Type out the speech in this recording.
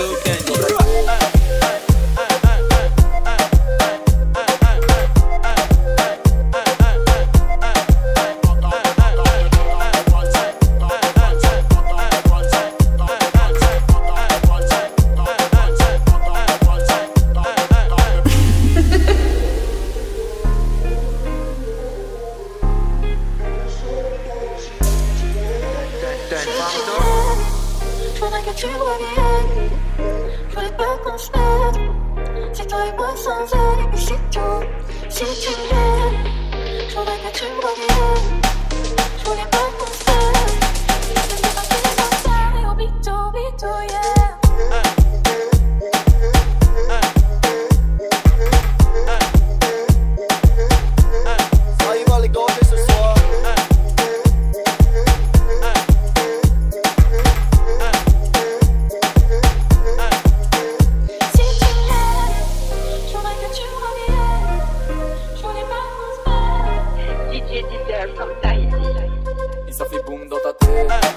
Kenny. Faudrait que Je qu'on se perde. C'est m'aimes, faudrait que. Je pas Deezer from Tahiti. Et ça fait boum dans ta tête.